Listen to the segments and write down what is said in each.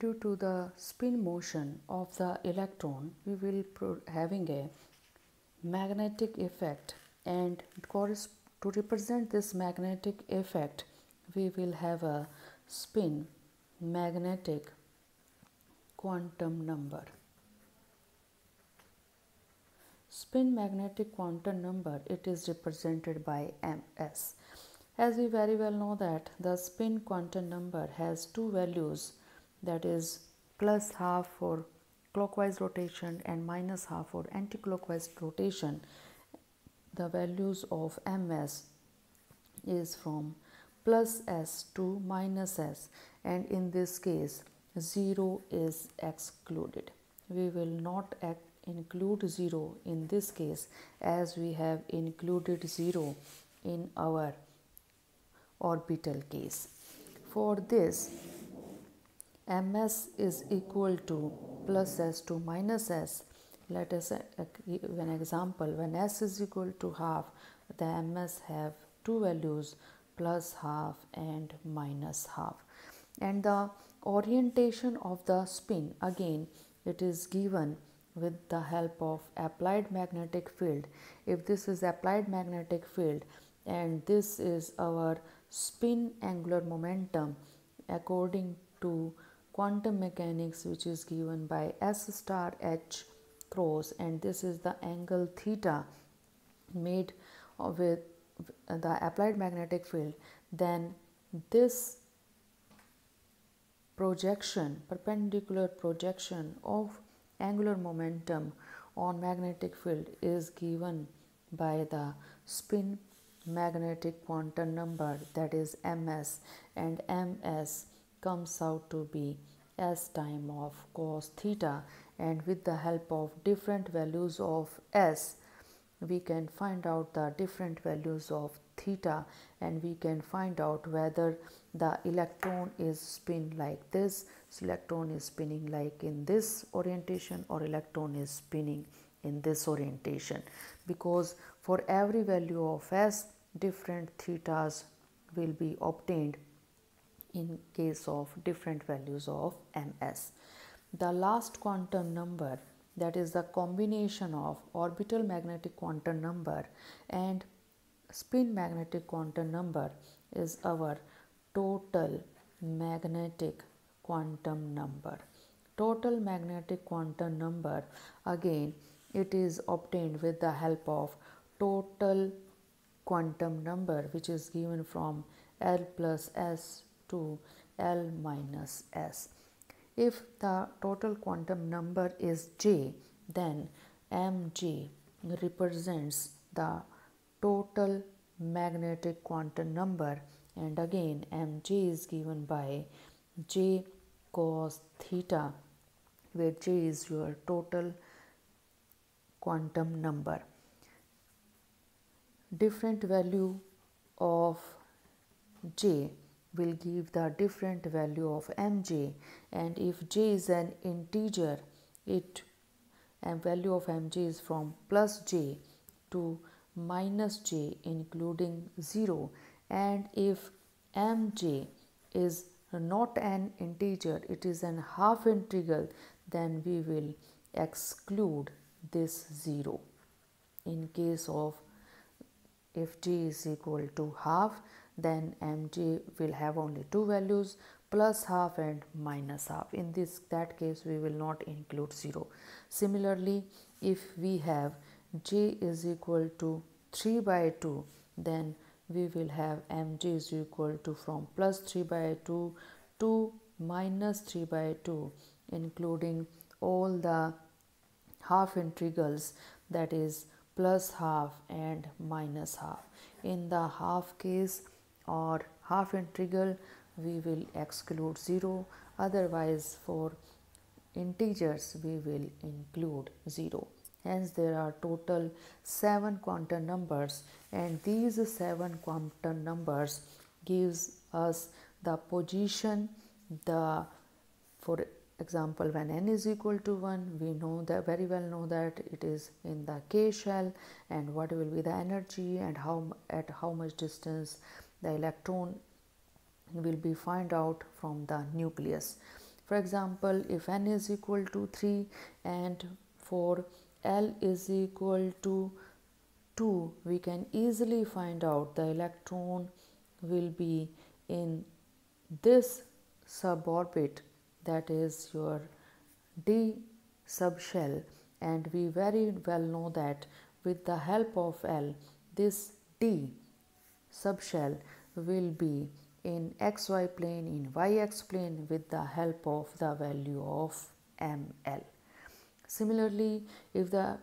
due to the spin motion of the electron we will having a magnetic effect. And to represent this magnetic effect we will have a spin magnetic quantum number. Spin magnetic quantum number it is represented by ms as we very well know that the spin quantum number has two values that is plus half for clockwise rotation and minus half for anticlockwise rotation the values of ms is from plus s to minus s. And in this case 0 is excluded. We will not include 0 in this case as we have included 0 in our orbital case. For this ms is equal to plus s to minus s. Let us give an example. When s is equal to half the ms have two values plus half and minus half. And the orientation of the spin again it is given with the help of applied magnetic field. If this is applied magnetic field and this is our spin angular momentum according to quantum mechanics which is given by s star h cross and this is the angle theta made with the applied magnetic field. Then this projection perpendicular projection of angular momentum on magnetic field is given by the spin magnetic quantum number that is ms and ms comes out to be s time of cos theta and with the help of different values of s we can find out the different values of theta and we can find out whether the electron is spin like this so electron is spinning like in this orientation or electron is spinning in this orientation. Because for every value of s different thetas will be obtained in case of different values of ms. The last quantum number that is the combination of orbital magnetic quantum number and spin magnetic quantum number is our total magnetic quantum number. Total magnetic quantum number again it is obtained with the help of total quantum number which is given from L plus S to L minus S. If the total quantum number is J, then mj represents the total magnetic quantum number. And again mj is given by j cos theta where j is your total quantum number. Different value of j will give the different value of mj. And if j is an integer it and value of mj is from plus j to minus j including 0 and if mj is not an integer it is an half integral then we will exclude this 0 in case of if j is equal to half then mj will have only two values plus half and minus half. In this that case we will not include 0 similarly if we have j is equal to 3 by 2 then we will have mj is equal to from plus 3 by 2 to minus 3 by 2 including all the half integrals that is plus half and minus half. In the half case or half integral we will exclude 0 otherwise for integers we will include 0 hence there are total 7 quantum numbers and these 7 quantum numbers gives us the position the for example when n is equal to 1 we know that very well know that it is in the k shell and what will be the energy and how at how much distance the electron will be find out from the nucleus. For example if n is equal to 3 and for l is equal to 2 we can easily find out the electron will be in this suborbit that is your d subshell. And we very well know that with the help of L this D subshell will be in xy plane in yx plane with the help of the value of ml. Similarly, if the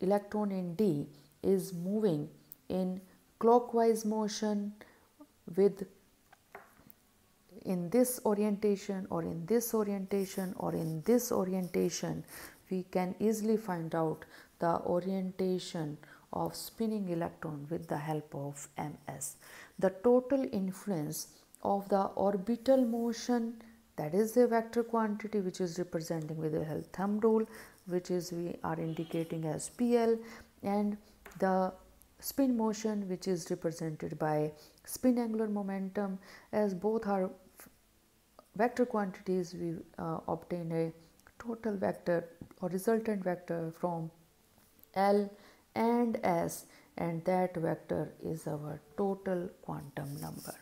electron in D is moving in clockwise motion with in this orientation or in this orientation or in this orientation we can easily find out the orientation of spinning electron with the help of ms the total influence of the orbital motion that is the vector quantity which is representing with the help thumb rule which is we are indicating as pl and the spin motion which is represented by spin angular momentum as both are vector quantities we uh, obtain a total vector or resultant vector from L and S and that vector is our total quantum number.